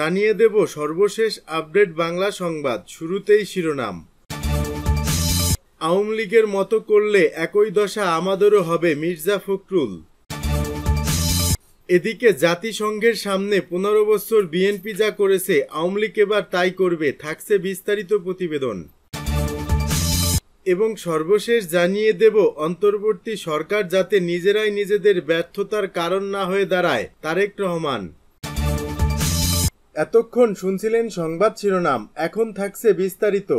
জানিয়ে দেব সর্বশেষ আপডেট বাংলা সংবাদ, শুরুতেই শিরোনাম। আওয়ামী লীগের মতো করলে একই দশা আমাদেরও হবে মির্জা ফখরুল। এদিকে জাতিসংঘের সামনে পনেরো বছর বিএনপি যা করেছে, আওয়ামী লীগ এবার তাই করবে, থাকছে বিস্তারিত প্রতিবেদন। এবং সর্বশেষ জানিয়ে দেব, অন্তর্বর্তী সরকার যাতে নিজেরাই নিজেদের ব্যর্থতার কারণ না হয়ে দাঁড়ায়, তারেক রহমান। এতক্ষণ শুনছিলেন সংবাদ শিরোনাম, এখন থাকছে বিস্তারিত।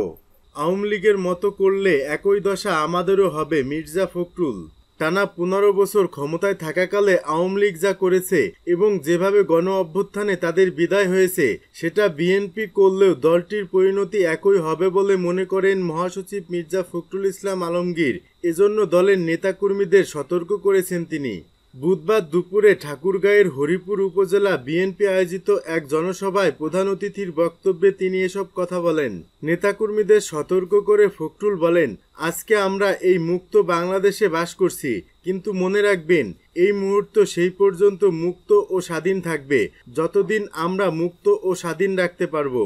আওয়ামী লীগের মতো করলে একই দশা আমাদেরও হবে, মির্জা ফখরুল। টানা পনেরো বছর ক্ষমতায় থাকাকালে আওয়ামী লীগ যা করেছে এবং যেভাবে গণ অভ্যুত্থানে তাদের বিদায় হয়েছে, সেটা বিএনপি করলেও দলটির পরিণতি একই হবে বলে মনে করেন মহাসচিব মির্জা ফখরুল ইসলাম আলমগীর। এজন্য দলের নেতাকর্মীদের সতর্ক করেছেন তিনি। বুধবার দুপুরে ঠাকুরগাঁয়ের হরিপুর উপজেলা বিএনপি আয়োজিত এক জনসভায় প্রধান অতিথির বক্তব্যে তিনি এসব কথা বলেন। নেতাকর্মীদের সতর্ক করে ফখরুল বলেন, আজকে আমরা এই মুক্ত বাংলাদেশে বাস করছি, কিন্তু মনে রাখবেন, এই মুহূর্ত সেই পর্যন্ত মুক্ত ও স্বাধীন থাকবে, যতদিন আমরা মুক্ত ও স্বাধীন রাখতে পারব।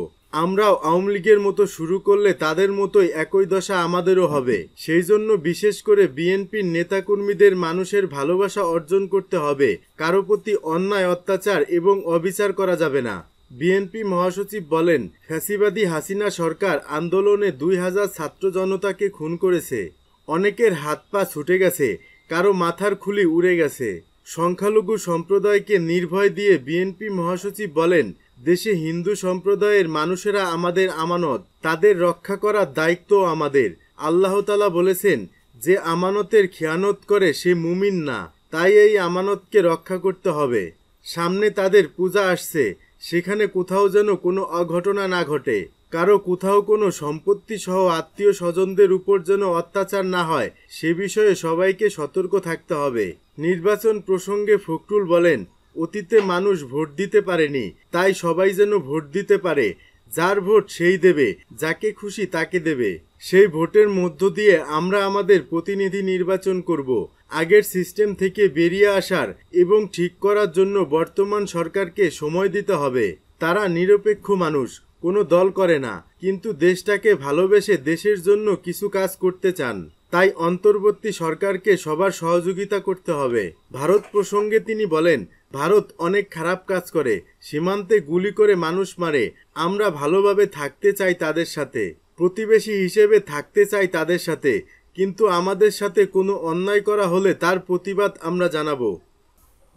আমরাও আওয়ামী লীগের মতো শুরু করলে তাদের মতোই একই দশা আমাদেরও হবে। সেই জন্য বিশেষ করে বিএনপির নেতাকর্মীদের মানুষের ভালোবাসা অর্জন করতে হবে। কারও প্রতি অন্যায়, অত্যাচার এবং অবিচার করা যাবে না। বিএনপি মহাসচিব বলেন, ফ্যাসিবাদী হাসিনা সরকার আন্দোলনে দুই হাজার ছাত্র জনতাকে খুন করেছে। অনেকের হাত পা ছুটে গেছে, কারও মাথার খুলি উড়ে গেছে। সংখ্যালঘু সম্প্রদায়কে নির্ভয় দিয়ে বিএনপি মহাসচিব বলেন দেশে হিন্দু সম্প্রদায়ের মানুষেরা আমাদের আমানত, তাদের রক্ষা করার দায়িত্ব আমাদের। আল্লাহ তালা বলেছেন, যে আমানতের খেয়ানত করে সে মুমিন না, তাই এই আমানতকে রক্ষা করতে হবে। সামনে তাদের পূজা আসছে, সেখানে কোথাও যেন কোনো অঘটনা না ঘটে। কারও কোথাও কোনো সম্পত্তি সহ আত্মীয় স্বজনদের উপর যেন অত্যাচার না হয়, সে বিষয়ে সবাইকে সতর্ক থাকতে হবে। নির্বাচন প্রসঙ্গে ফখরুল বলেন অতীতে মানুষ ভোট দিতে পারেনি, তাই সবাই যেন ভোট দিতে পারে। যার ভোট সেই দেবে, যাকে খুশি তাকে দেবে। সেই ভোটের মধ্য দিয়ে আমরা আমাদের প্রতিনিধি নির্বাচন করব। আগের সিস্টেম থেকে বেরিয়ে আসার এবং ঠিক করার জন্য বর্তমান সরকারকে সময় দিতে হবে। তারা নিরপেক্ষ মানুষ, কোনো দল করে না, কিন্তু দেশটাকে ভালোবেসে দেশের জন্য কিছু কাজ করতে চান। তাই অন্তর্বর্তী সরকারকে সবার সহযোগিতা করতে হবে। ভারত প্রসঙ্গে তিনি বলেন ভারত অনেক খারাপ কাজ করে, সীমান্তে গুলি করে মানুষ মারে, আমরা ভালোভাবে থাকতে চাই তাদের সাথে, প্রতিবেশী হিসেবে থাকতে চাই তাদের সাথে, কিন্তু আমাদের সাথে কোনো অন্যায় করা হলে তার প্রতিবাদ আমরা জানাব।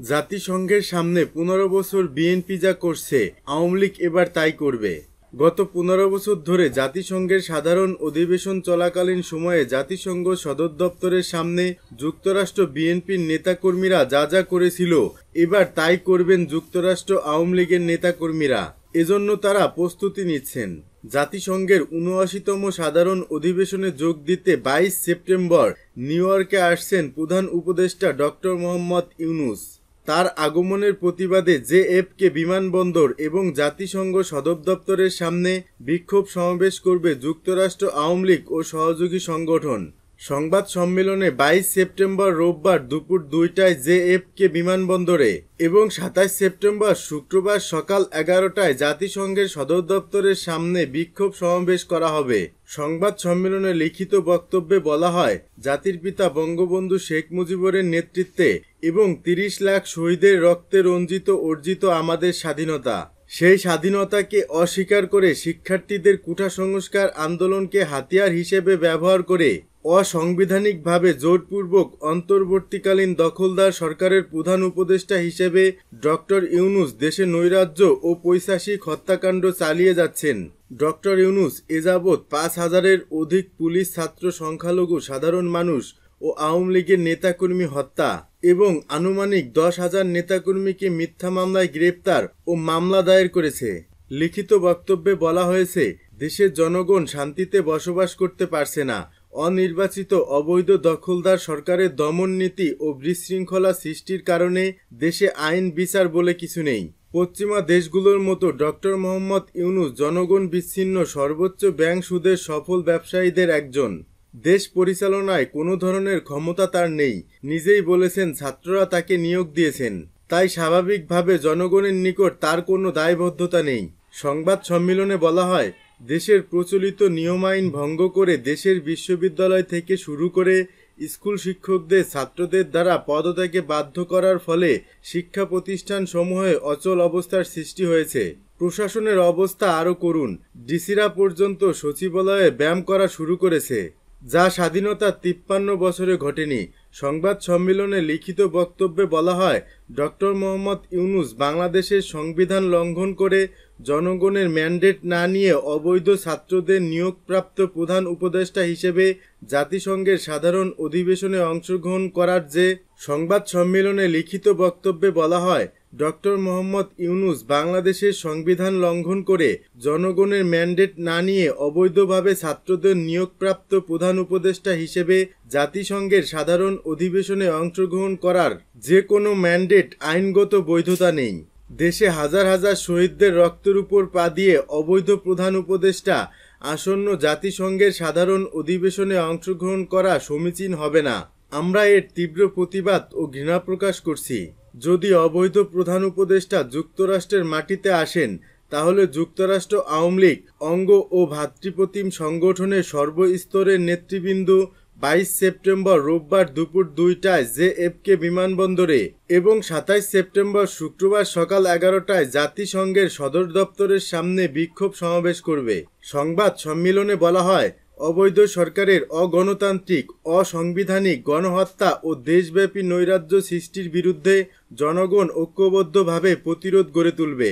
জাতিসংঘের সামনে পনেরো বছর বিএনপি যা করছে, আওয়ামী লীগ এবার তাই করবে। গত পনেরো বছর ধরে জাতিসংঘের সাধারণ অধিবেশন চলাকালীন সময়ে জাতিসংঘ সদর দপ্তরের সামনে যুক্তরাষ্ট্র বিএনপির নেতাকর্মীরা যা যা করেছিল, এবার তাই করবেন যুক্তরাষ্ট্র আওয়ামী লীগের নেতাকর্মীরা। এজন্য তারা প্রস্তুতি নিচ্ছেন। জাতিসংঘের উনআশিতম সাধারণ অধিবেশনে যোগ দিতে বাইশ সেপ্টেম্বর নিউ ইয়র্কে আসছেন প্রধান উপদেষ্টা ডক্টর মোহাম্মদ ইউনুস। তার আগমনের প্রতিবাদে জেএফকে বিমানবন্দর এবং জাতিসংঘ সদর দপ্তরের সামনে বিক্ষোভ সমাবেশ করবে যুক্তরাষ্ট্র, আওয়ামী লীগ ও সহযোগী সংগঠন। সংবাদ সম্মেলনে বাইশ সেপ্টেম্বর রোববার দুপুর দুইটায় জেএফকে বিমানবন্দরে এবং সাতাশ সেপ্টেম্বর শুক্রবার সকাল এগারোটায় জাতিসংঘের সদর দপ্তরের সামনে বিক্ষোভ সমাবেশ করা হবে। সংবাদ সম্মেলনে লিখিত বক্তব্যে বলা হয়, জাতির পিতা বঙ্গবন্ধু শেখ মুজিবুরের নেতৃত্বে এবং তিরিশ লাখ শহীদের রক্তে রঞ্জিত অর্জিত আমাদের স্বাধীনতা। সেই স্বাধীনতাকে অস্বীকার করে শিক্ষার্থীদের কুঠা সংস্কার আন্দোলনকে হাতিয়ার হিসেবে ব্যবহার করে অসাংবিধানিকভাবে জোরপূর্বক অন্তর্বর্তীকালীন দখলদার সরকারের প্রধান উপদেষ্টা হিসেবে ডক্টর ইউনুস দেশে নৈরাজ্য ও পৈশাসিক হত্যাকাণ্ড চালিয়ে যাচ্ছেন। ডক্টর ইউনুস এযাবৎ পাঁচ হাজারের অধিক পুলিশ ছাত্র, সংখ্যালঘু, সাধারণ মানুষ ও আওয়ামী লীগের নেতাকর্মী হত্যা এবং আনুমানিক দশ হাজার নেতাকর্মীকে মিথ্যা মামলায় গ্রেপ্তার ও মামলা দায়ের করেছে। লিখিত বক্তব্যে বলা হয়েছে, দেশের জনগণ শান্তিতে বসবাস করতে পারছে না। অনির্বাচিত অবৈধ দখলদার সরকারের দমন নীতি ও বিশৃঙ্খলা সৃষ্টির কারণে দেশে আইন বিচার বলে কিছু নেই। পশ্চিমা দেশগুলোর মতো ডক্টর মোহাম্মদ ইউনুস জনগণ বিচ্ছিন্ন সর্বোচ্চ ব্যাংক সুদের সফল ব্যবসায়ীদের একজন। দেশ পরিচালনায় কোনো ধরনের ক্ষমতা তার নেই। নিজেই বলেছেন ছাত্ররা তাকে নিয়োগ দিয়েছেন। তাই স্বাভাবিকভাবে জনগণের নিকট তার কোনো দায়বদ্ধতা নেই। সংবাদ সম্মেলনে বলা হয় দেশের প্রচলিত নিয়ম আইন ভঙ্গ করে দেশের বিশ্ববিদ্যালয় থেকে শুরু করে স্কুল শিক্ষকদের, ছাত্রদের দ্বারা পদত্যাগে বাধ্য করার ফলে শিক্ষা প্রতিষ্ঠান সমূহে অচল অবস্থার সৃষ্টি হয়েছে। প্রশাসনের অবস্থা আরও করুন। ডিসিরা পর্যন্ত সচিবালয়ে ব্যায়াম করা শুরু করেছে, যা স্বাধীনতার তিপ্পান্ন বছরে ঘটেনি। সংবাদ সম্মেলনে লিখিত বক্তব্যে বলা হয়, ডক্টর মোহাম্মদ ইউনুস বাংলাদেশের সংবিধান লঙ্ঘন করে জনগণের ম্যান্ডেট না নিয়ে অবৈধ ছাত্রদের নিয়োগপ্রাপ্ত প্রধান উপদেষ্টা হিসেবে জাতিসংঘের সাধারণ অধিবেশনে অংশগ্রহণ করার যে সংবাদ সম্মেলনে লিখিত বক্তব্যে বলা হয় ডক্টর মোহাম্মদ ইউনুস বাংলাদেশের সংবিধান লঙ্ঘন করে জনগণের ম্যান্ডেট না নিয়ে অবৈধভাবে ছাত্রদের নিয়োগপ্রাপ্ত প্রধান উপদেষ্টা হিসেবে জাতিসংঘের সাধারণ অধিবেশনে অংশগ্রহণ করার যে কোনো ম্যান্ডেট আইনগত বৈধতা নেই। দেশে হাজার হাজার শহীদদের রক্তের উপর পা দিয়ে অবৈধ প্রধান উপদেষ্টা আসন্ন জাতিসংঘের সাধারণ অধিবেশনে অংশগ্রহণ করা সমীচীন হবে না। আমরা এর তীব্র প্রতিবাদ ও ঘৃণা প্রকাশ করছি। যদি অবৈধ প্রধান উপদেষ্টা যুক্তরাষ্ট্রের মাটিতে আসেন, তাহলে যুক্তরাষ্ট্র আওয়ামী লীগ, অঙ্গ ও ভাতৃপ্রতিম সংগঠনের সর্বস্তরের নেতৃবৃন্দ বাইশ সেপ্টেম্বর রোববার দুপুর দুইটায় জে এফকে বিমানবন্দরে এবং সাতাইশ সেপ্টেম্বর শুক্রবার সকাল এগারোটায় জাতিসংঘের সদর দপ্তরের সামনে বিক্ষোভ সমাবেশ করবে। সংবাদ সম্মেলনে বলা হয় অবৈধ সরকারের অগণতান্ত্রিক, অসাংবিধানিক গণহত্যা ও দেশব্যাপী নৈরাজ্য সৃষ্টির বিরুদ্ধে জনগণ ঐক্যবদ্ধভাবে প্রতিরোধ গড়ে তুলবে।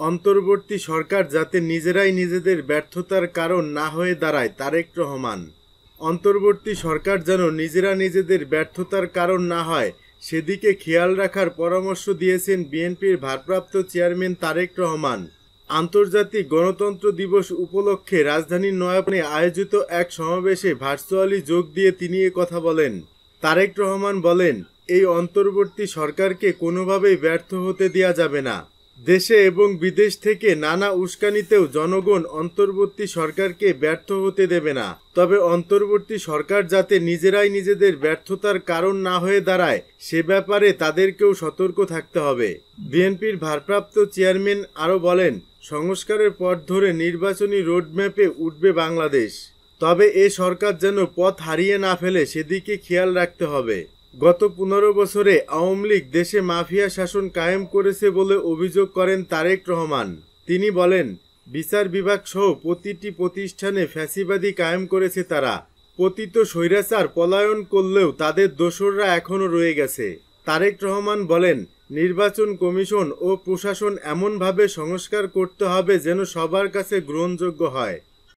অন্তর্বর্তী সরকার যাতে নিজেরাই নিজেদের ব্যর্থতার কারণ না হয়ে দাঁড়ায়, তারেক রহমান। অন্তর্বর্তী সরকার যেন নিজেরা নিজেদের ব্যর্থতার কারণ না হয়, সেদিকে খেয়াল রাখার পরামর্শ দিয়েছেন বিএনপির ভারপ্রাপ্ত চেয়ারম্যান তারেক রহমান। আন্তর্জাতিক গণতন্ত্র দিবস উপলক্ষে রাজধানীর নয়াপনে আয়োজিত এক সমাবেশে ভার্চুয়ালি যোগ দিয়ে তিনি এ কথা বলেন। তারেক রহমান বলেন, এই অন্তর্বর্তী সরকারকে কোনোভাবেই ব্যর্থ হতে দেওয়া যাবে না। দেশে এবং বিদেশ থেকে নানা উস্কানিতেও জনগণ অন্তর্বর্তী সরকারকে ব্যর্থ হতে দেবে না। তবে অন্তর্বর্তী সরকার যাতে নিজেরাই নিজেদের ব্যর্থতার কারণ না হয়ে দাঁড়ায়, সে ব্যাপারে তাদেরকেও সতর্ক থাকতে হবে। বিএনপির ভারপ্রাপ্ত চেয়ারম্যান আরও বলেন, সংস্কারের পথ ধরে নির্বাচনী রোডম্যাপে উঠবে বাংলাদেশ। তবে এ সরকার যেন পথ হারিয়ে না ফেলে, সেদিকে খেয়াল রাখতে হবে। গত পনেরো বছরে আওয়ামী লীগ দেশে মাফিয়া শাসন কায়েম করেছে বলে অভিযোগ করেন তারেক রহমান। তিনি বলেন, বিচার বিভাগ সহ প্রতিটি প্রতিষ্ঠানে ফ্যাসিবাদী কায়েম করেছে তারা। পতিত স্বৈরাচার পলায়ন করলেও তাদের দোসররা এখনও রয়ে গেছে। তারেক রহমান বলেন, নির্বাচন কমিশন ও প্রশাসন এমনভাবে সংস্কার করতে হবে যেন সবার কাছে গ্রহণযোগ্য হয়।